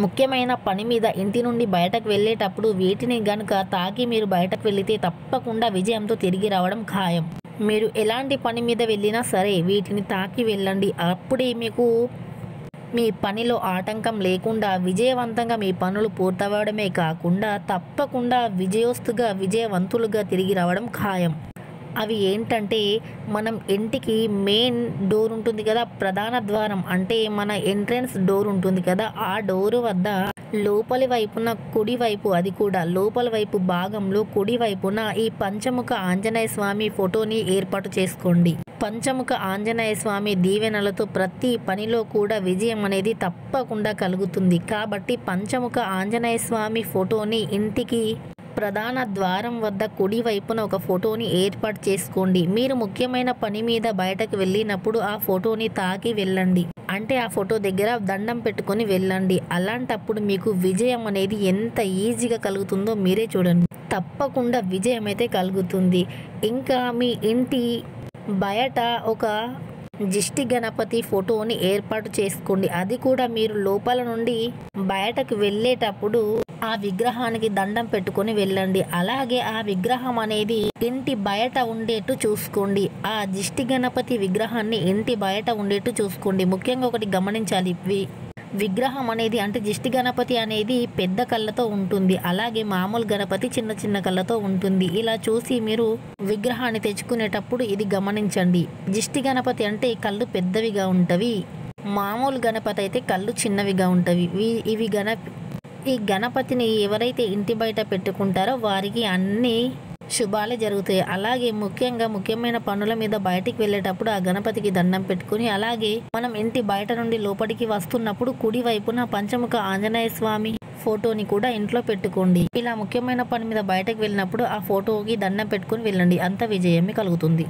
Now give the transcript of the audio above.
ముఖ్యమైన పని మీద ఇంటి నుండి బయటకు వెళ్ళేటప్పుడు వీటిని గనుక తాకి మీరు బయటకు వెళితే తప్పకుండా విజయంతో తిరిగి రావడం ఖాయం. మీరు ఎలాంటి పని మీద వెళ్ళినా సరే వీటిని తాకి వెళ్ళండి. అప్పుడే మీకు మీ పనిలో ఆటంకం లేకుండా విజయవంతంగా మీ పనులు పూర్తవడమే కాకుండా తప్పకుండా విజయోస్తుగా విజయవంతులుగా తిరిగి రావడం ఖాయం. అవి ఏంటంటే మనం ఇంటికి మెయిన్ డోర్ ఉంటుంది కదా ప్రధాన ద్వారం. అంటే మన ఎంట్రన్స్ డోర్ ఉంటుంది కదా ఆ డోరు వద్ద లోపలి వైపున కుడి వైపు అది కూడా లోపలి వైపు భాగంలో కుడి వైపున ఈ పంచముఖ ఆంజనేయ స్వామి ఫోటోని ఏర్పాటు చేసుకోండి. పంచముఖ ఆంజనేయ స్వామి దీవెనలతో ప్రతి పనిలో కూడా విజయం అనేది తప్పకుండా కలుగుతుంది. కాబట్టి పంచముఖ ఆంజనేయ స్వామి ఫోటోని ఇంటికి ప్రధాన ద్వారం వద్ద కుడి వైపున ఒక ఫోటోని ఏర్పాటు చేసుకోండి. మీరు ముఖ్యమైన పని మీద బయటకు వెళ్ళినప్పుడు ఆ ఫోటోని తాకి వెళ్ళండి. అంటే ఆ ఫోటో దగ్గర దండం పెట్టుకొని వెళ్ళండి. అలాంటప్పుడు మీకు విజయం అనేది ఎంత ఈజీగా కలుగుతుందో మీరే చూడండి. తప్పకుండా విజయం అయితే కలుగుతుంది. ఇంకా మీ ఇంటి బయట ఒక దిష్టి గణపతి ఫోటోని ఏర్పాటు చేసుకోండి. అది కూడా మీరు లోపల నుండి బయటకు వెళ్ళేటప్పుడు ఆ విగ్రహానికి దండం పెట్టుకొని వెళ్ళండి. అలాగే ఆ విగ్రహం అనేది ఇంటి బయట ఉండేట్టు చూసుకోండి. ఆ దిష్టి గణపతి విగ్రహాన్ని ఇంటి బయట ఉండేట్టు చూసుకోండి. ముఖ్యంగా ఒకటి గమనించాలి. విగ్రహం అనేది అంటే జిష్టి గణపతి అనేది పెద్ద కళ్ళతో ఉంటుంది. అలాగే మామూలు గణపతి చిన్న చిన్న కళ్ళతో ఉంటుంది. ఇలా చూసి మీరు విగ్రహాన్ని తెచ్చుకునేటప్పుడు ఇది గమనించండి. జిష్టి గణపతి అంటే కళ్ళు పెద్దవిగా ఉంటవి. మామూలు గణపతి అయితే కళ్ళు చిన్నవిగా ఉంటవి. ఇవి- ఇవి గణ ఈ గణపతిని ఎవరైతే ఇంటి బయట పెట్టుకుంటారో వారికి అన్ని శుభాలే జరుగుతాయి. అలాగే ముఖ్యంగా ముఖ్యమైన పనుల మీద బయటికి వెళ్ళేటప్పుడు ఆ గణపతికి దండం పెట్టుకుని అలాగే మనం ఇంటి బయట నుండి లోపలికి వస్తున్నప్పుడు కుడి వైపున పంచముఖ ఆంజనేయ స్వామి ఫోటోని కూడా ఇంట్లో పెట్టుకోండి. ఇలా ముఖ్యమైన పని మీద బయటకు వెళ్ళినప్పుడు ఆ ఫోటోకి దండం పెట్టుకుని వెళ్ళండి. అంత విజయమే కలుగుతుంది.